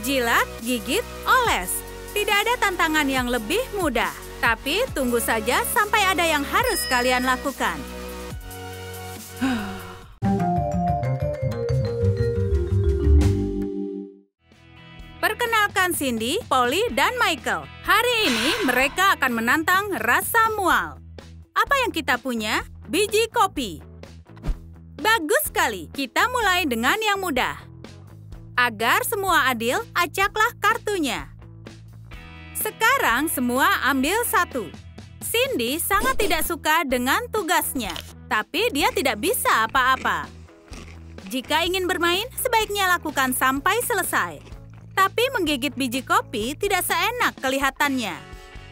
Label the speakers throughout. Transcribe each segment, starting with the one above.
Speaker 1: Jilat, gigit, oles. Tidak ada tantangan yang lebih mudah. Tapi tunggu saja sampai ada yang harus kalian lakukan. Perkenalkan Cindy, Polly, dan Michael. Hari ini mereka akan menantang rasa mual. Apa yang kita punya? Biji kopi. Bagus sekali. Kita mulai dengan yang mudah. Agar semua adil, acaklah kartunya. Sekarang semua ambil satu. Cindy sangat tidak suka dengan tugasnya, tapi dia tidak bisa apa-apa. Jika ingin bermain, sebaiknya lakukan sampai selesai. Tapi menggigit biji kopi tidak seenak kelihatannya.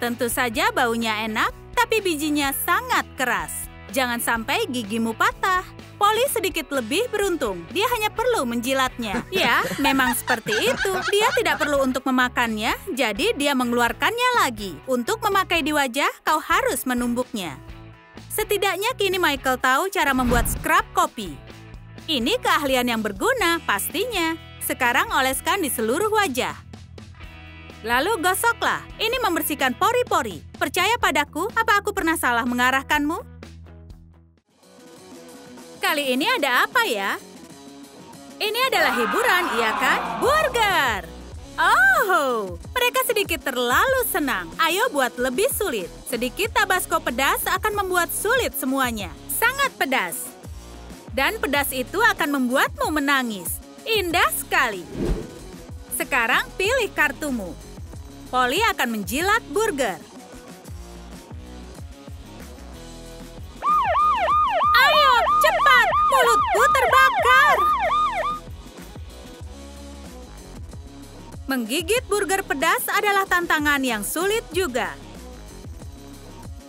Speaker 1: Tentu saja baunya enak, tapi bijinya sangat keras. Jangan sampai gigimu patah. Polly sedikit lebih beruntung. Dia hanya perlu menjilatnya. Ya, memang seperti itu. Dia tidak perlu untuk memakannya, jadi dia mengeluarkannya lagi. Untuk memakai di wajah, kau harus menumbuknya. Setidaknya kini Michael tahu cara membuat scrub kopi. Ini keahlian yang berguna, pastinya. Sekarang oleskan di seluruh wajah. Lalu gosoklah. Ini membersihkan pori-pori. Percaya padaku, apa aku pernah salah mengarahkanmu? Kali ini ada apa ya? Ini adalah hiburan, iya kan? Burger! Oh, mereka sedikit terlalu senang. Ayo buat lebih sulit. Sedikit tabasco pedas akan membuat sulit semuanya. Sangat pedas. Dan pedas itu akan membuatmu menangis. Indah sekali. Sekarang pilih kartumu. Polly akan menjilat burger. Mulutku terbakar! Menggigit burger pedas adalah tantangan yang sulit juga.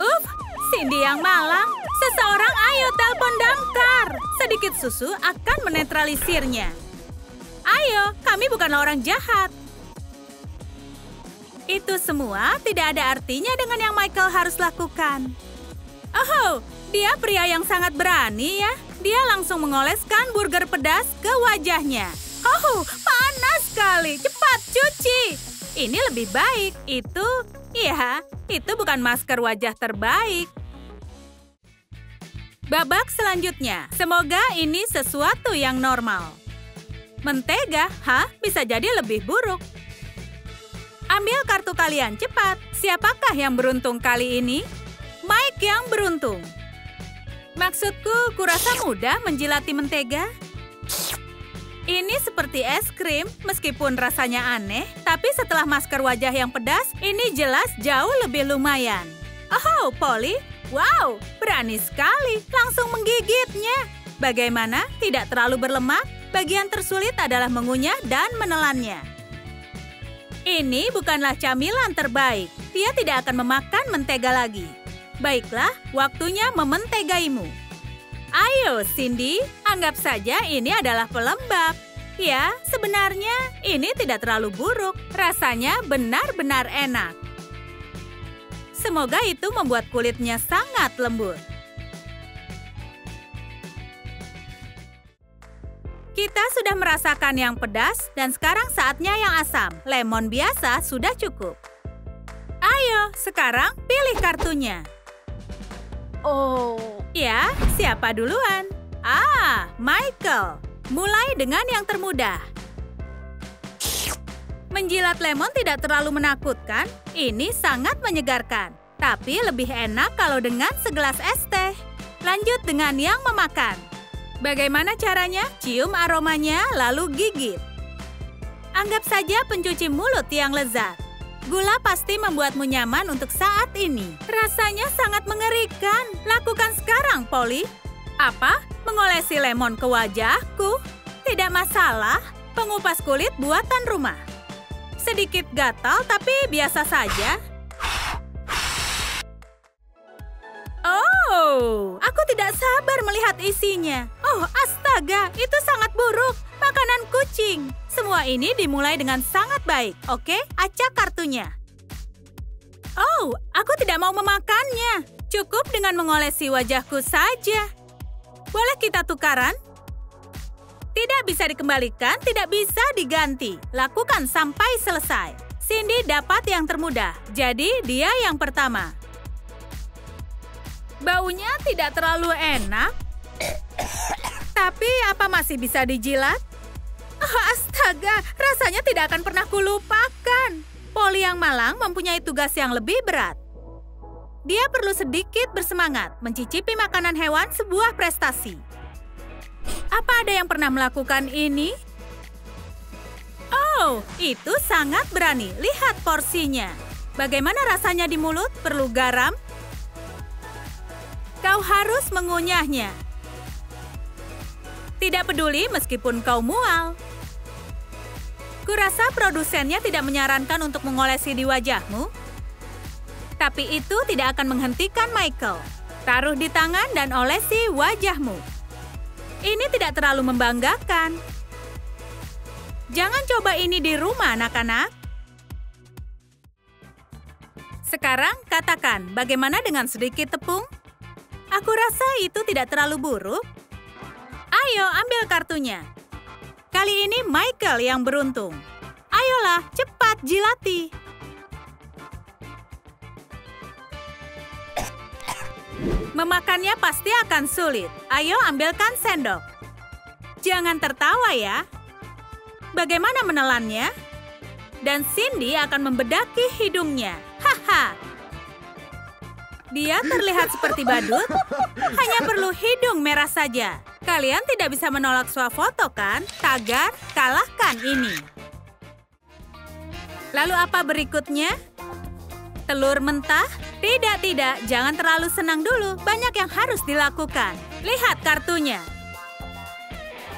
Speaker 1: Uf, Cindy yang malang. Seseorang ayo telepon damkar. Sedikit susu akan menetralisirnya. Ayo, kami bukanlah orang jahat. Itu semua tidak ada artinya dengan yang Michael harus lakukan. Oh, dia pria yang sangat berani ya. Dia langsung mengoleskan burger pedas ke wajahnya. Oh, panas sekali. Cepat cuci. Ini lebih baik. Itu, iya, itu bukan masker wajah terbaik. Babak selanjutnya. Semoga ini sesuatu yang normal. Mentega, hah? Bisa jadi lebih buruk. Ambil kartu kalian cepat. Siapakah yang beruntung kali ini? Mike yang beruntung. Maksudku, kurasa mudah menjilati mentega. Ini seperti es krim, meskipun rasanya aneh, tapi setelah masker wajah yang pedas, ini jelas jauh lebih lumayan. Oh, Polly, wow, berani sekali, langsung menggigitnya. Bagaimana? Tidak terlalu berlemak? Bagian tersulit adalah mengunyah dan menelannya. Ini bukanlah camilan terbaik. Dia tidak akan memakan mentega lagi. Baiklah, waktunya mementegaimu. Ayo, Cindy, anggap saja ini adalah pelembab. Ya, sebenarnya ini tidak terlalu buruk. Rasanya benar-benar enak. Semoga itu membuat kulitnya sangat lembut. Kita sudah merasakan yang pedas dan sekarang saatnya yang asam. Lemon biasa sudah cukup. Ayo, sekarang pilih kartunya.
Speaker 2: Oh,
Speaker 1: Ya, siapa duluan? Ah, Michael. Mulai dengan yang termudah. Menjilat lemon tidak terlalu menakutkan. Ini sangat menyegarkan. Tapi lebih enak kalau dengan segelas es teh. Lanjut dengan yang memakan. Bagaimana caranya? Cium aromanya, lalu gigit. Anggap saja pencuci mulut yang lezat. Gula pasti membuatmu nyaman untuk saat ini. Rasanya sangat mengerikan. Lakukan sekarang, Polly. Apa? Mengolesi lemon ke wajahku? Tidak masalah. Pengupas kulit buatan rumah. Sedikit gatal, tapi biasa saja. Aku tidak sabar melihat isinya. Oh, astaga, itu sangat buruk. Makanan kucing. Semua ini dimulai dengan sangat baik, oke? Acak kartunya. Oh, aku tidak mau memakannya. Cukup dengan mengolesi wajahku saja. Boleh kita tukaran? Tidak bisa dikembalikan, tidak bisa diganti. Lakukan sampai selesai. Cindy dapat yang termudah, jadi dia yang pertama. Baunya tidak terlalu enak, tapi apa masih bisa dijilat? Oh, astaga, rasanya tidak akan pernah kulupakan. Poli yang malang mempunyai tugas yang lebih berat. Dia perlu sedikit bersemangat mencicipi makanan hewan sebuah prestasi. Apa ada yang pernah melakukan ini? Oh, itu sangat berani. Lihat porsinya. Bagaimana rasanya di mulut? Perlu garam? Kau harus mengunyahnya. Tidak peduli meskipun kau mual. Kurasa produsennya tidak menyarankan untuk mengolesi di wajahmu. Tapi itu tidak akan menghentikan Michael. Taruh di tangan dan olesi wajahmu. Ini tidak terlalu membanggakan. Jangan coba ini di rumah, anak-anak. Sekarang katakan, bagaimana dengan sedikit tepung? Aku rasa itu tidak terlalu buruk. Ayo, ambil kartunya. Kali ini Michael yang beruntung. Ayolah, cepat jilati. Memakannya pasti akan sulit. Ayo ambilkan sendok. Jangan tertawa ya. Bagaimana menelannya? Dan Cindy akan membedaki hidungnya. Haha. Dia terlihat seperti badut, hanya perlu hidung merah saja. Kalian tidak bisa menolak swafoto kan? Tagar, kalahkan ini. Lalu apa berikutnya? Telur mentah? Tidak, tidak. Jangan terlalu senang dulu. Banyak yang harus dilakukan. Lihat kartunya.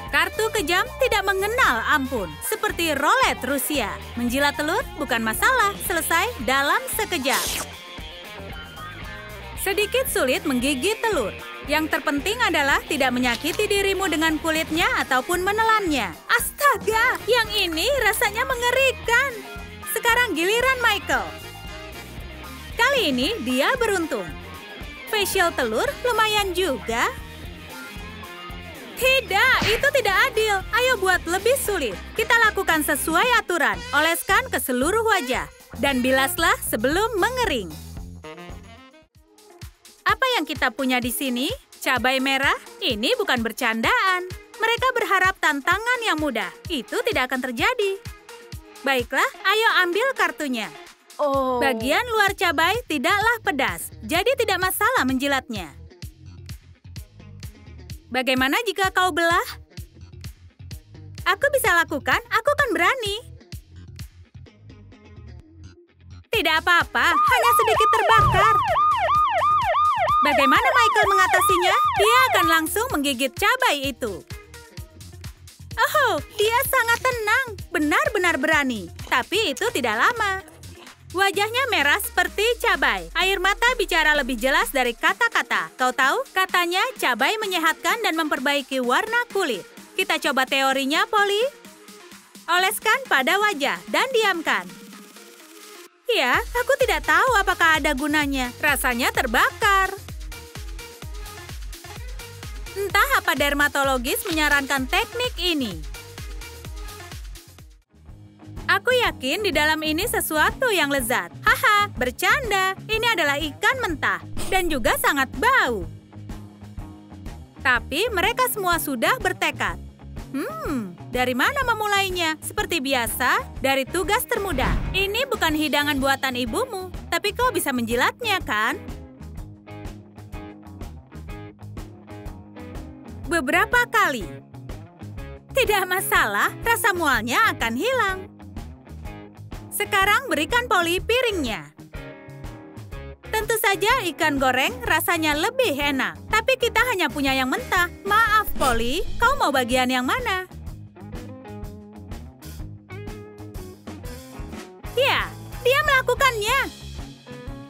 Speaker 1: Kartu kejam tidak mengenal ampun. Seperti rolet Rusia. Menjilat telur bukan masalah. Selesai dalam sekejap. Sedikit sulit menggigit telur. Yang terpenting adalah tidak menyakiti dirimu dengan kulitnya ataupun menelannya. Astaga, yang ini rasanya mengerikan. Sekarang giliran Michael. Kali ini dia beruntung. Facial telur lumayan juga. Tidak, itu tidak adil. Ayo buat lebih sulit. Kita lakukan sesuai aturan. Oleskan ke seluruh wajah. Dan bilaslah sebelum mengering. Yang kita punya di sini? Cabai merah? Ini bukan bercandaan. Mereka berharap tantangan yang mudah. Itu tidak akan terjadi. Baiklah, ayo ambil kartunya.
Speaker 2: Oh.
Speaker 1: Bagian luar cabai tidaklah pedas, jadi tidak masalah menjilatnya. Bagaimana jika kau belah? Aku bisa lakukan, aku kan berani. Tidak apa-apa, hanya sedikit terbakar. Bagaimana Michael mengatasinya? Dia akan langsung menggigit cabai itu. Oh, dia sangat tenang, benar-benar berani. Tapi itu tidak lama. Wajahnya merah seperti cabai. Air mata bicara lebih jelas dari kata-kata. Kau tahu, katanya cabai menyehatkan dan memperbaiki warna kulit. Kita coba teorinya, Polly. Oleskan pada wajah dan diamkan. Ya, aku tidak tahu apakah ada gunanya. Rasanya terbakar. Entah apa dermatologis menyarankan teknik ini. Aku yakin di dalam ini sesuatu yang lezat. Haha, bercanda. Ini adalah ikan mentah dan juga sangat bau. Tapi mereka semua sudah bertekad. Hmm, dari mana memulainya? Seperti biasa, dari tugas termudah. Ini bukan hidangan buatan ibumu, tapi kau bisa menjilatnya, kan? Beberapa kali. Tidak masalah, rasa mualnya akan hilang. Sekarang berikan Poli piringnya. Tentu saja ikan goreng rasanya lebih enak. Tapi kita hanya punya yang mentah. Maaf, Poli. Kau mau bagian yang mana? Ya, dia melakukannya.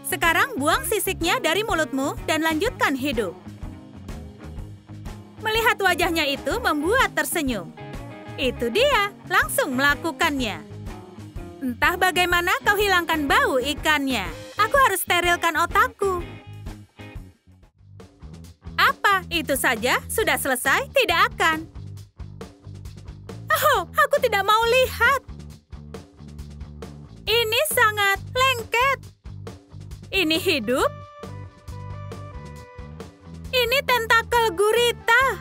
Speaker 1: Sekarang buang sisiknya dari mulutmu dan lanjutkan hidup. Melihat wajahnya itu membuat tersenyum. Itu dia, langsung melakukannya. Entah bagaimana kau hilangkan bau ikannya. Aku harus sterilkan otakku. Apa? Itu saja? Sudah selesai? Tidak akan. Oh, aku tidak mau lihat. Ini sangat lengket. Ini hidup. Ini tentakel gurita.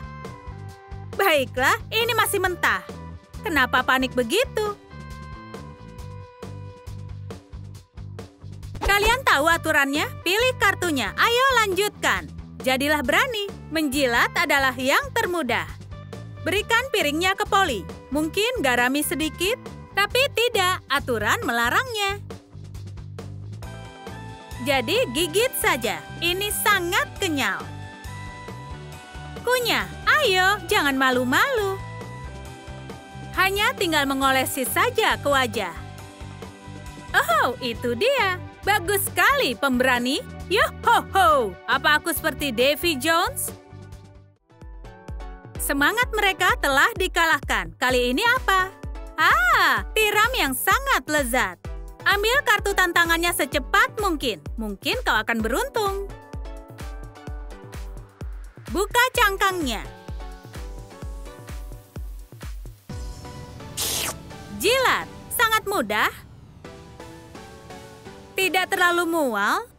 Speaker 1: Baiklah, ini masih mentah. Kenapa panik begitu? Kalian tahu aturannya? Pilih kartunya. Ayo lanjutkan. Jadilah berani. Menjilat adalah yang termudah. Berikan piringnya ke Poli. Mungkin garami sedikit, tapi tidak. Aturan melarangnya. Jadi gigit saja. Ini sangat kenyal. Kunyah, ayo jangan malu-malu. Hanya tinggal mengolesi saja ke wajah. Oh, itu dia. Bagus sekali, pemberani. Yo ho ho, apa aku seperti Davy Jones? Semangat mereka telah dikalahkan. Kali ini apa? Ah, tiram yang sangat lezat. Ambil kartu tantangannya secepat mungkin. Mungkin kau akan beruntung. Buka cangkangnya. Jilat, sangat mudah. Tidak terlalu mual.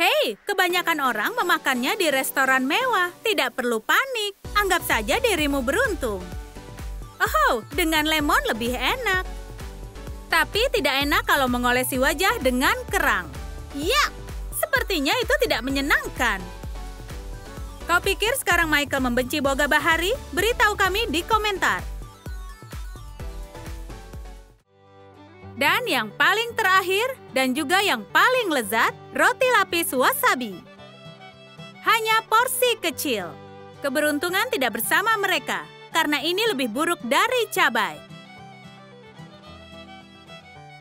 Speaker 1: Hei, kebanyakan orang memakannya di restoran mewah. Tidak perlu panik. Anggap saja dirimu beruntung. Oh, dengan lemon lebih enak. Tapi tidak enak kalau mengolesi wajah dengan kerang. Ya, sepertinya itu tidak menyenangkan. Kau pikir sekarang Michael membenci Boga Bahari? Beritahu kami di komentar. Dan yang paling terakhir dan juga yang paling lezat, roti lapis wasabi. Hanya porsi kecil. Keberuntungan tidak bersama mereka, karena ini lebih buruk dari cabai.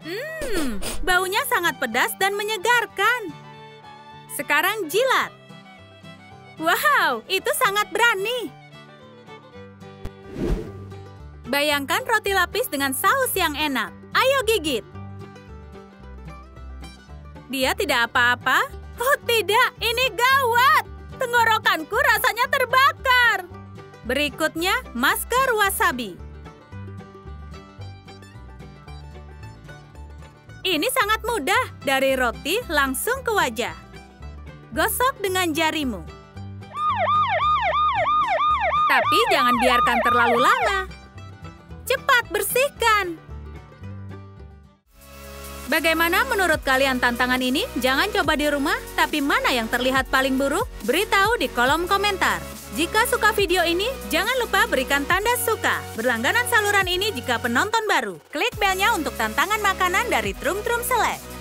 Speaker 1: Hmm, baunya sangat pedas dan menyegarkan. Sekarang jilat. Wow, itu sangat berani. Bayangkan roti lapis dengan saus yang enak. Ayo gigit. Dia tidak apa-apa? Oh tidak, ini gawat. Tenggorokanku rasanya terbakar. Berikutnya, masker wasabi. Ini sangat mudah. Dari roti langsung ke wajah. Gosok dengan jarimu. Tapi jangan biarkan terlalu lama. Cepat bersihkan. Bagaimana menurut kalian tantangan ini? Jangan coba di rumah, tapi mana yang terlihat paling buruk? Beritahu di kolom komentar. Jika suka video ini, jangan lupa berikan tanda suka. Berlangganan saluran ini jika penonton baru. Klik belnya untuk tantangan makanan dari Trum Trum Select.